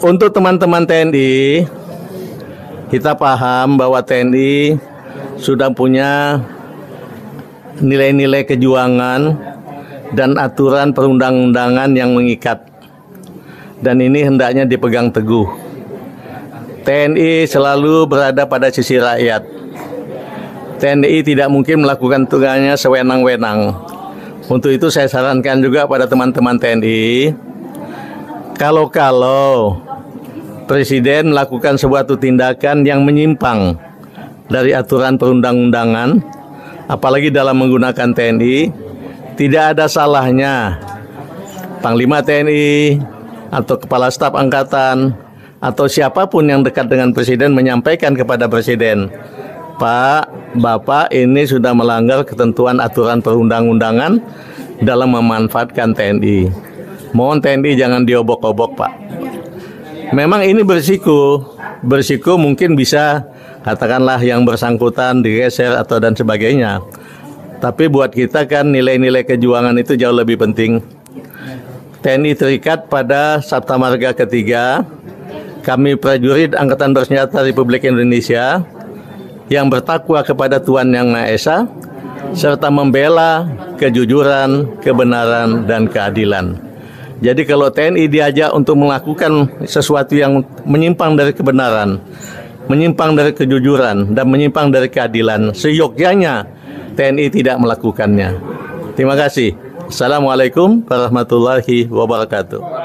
untuk teman-teman TNI, kita paham bahwa TNI sudah punya nilai-nilai kejuangan dan aturan perundang-undangan yang mengikat. Dan ini hendaknya dipegang teguh. TNI selalu berada pada sisi rakyat. TNI tidak mungkin melakukan tugasnya sewenang-wenang. Untuk itu saya sarankan juga pada teman-teman TNI, kalau-kalau Presiden melakukan sebuah tindakan yang menyimpang dari aturan perundang-undangan, apalagi dalam menggunakan TNI, tidak ada salahnya Panglima TNI atau Kepala Staf Angkatan atau siapa pun yang dekat dengan Presiden menyampaikan kepada Presiden, Pak, Bapak ini sudah melanggar ketentuan aturan perundang-undangan dalam memanfaatkan TNI. Mohon TNI jangan diobok-obok, Pak. Memang ini bersiko, bersiko mungkin bisa katakanlah yang bersangkutan digeser atau dan sebagainya. Tapi buat kita kan nilai-nilai kejuangan itu jauh lebih penting. TNI terikat pada Sabta Marga ketiga. Kami prajurit Angkatan Bersenjata Republik Indonesia yang bertakwa kepada Tuhan Yang Maha Esa serta membela kejujuran, kebenaran, dan keadilan. Jadi kalau TNI diajak untuk melakukan sesuatu yang menyimpang dari kebenaran, menyimpang dari kejujuran, dan menyimpang dari keadilan, seyogyanya TNI tidak melakukannya. Terima kasih. Assalamualaikum warahmatullahi wabarakatuh.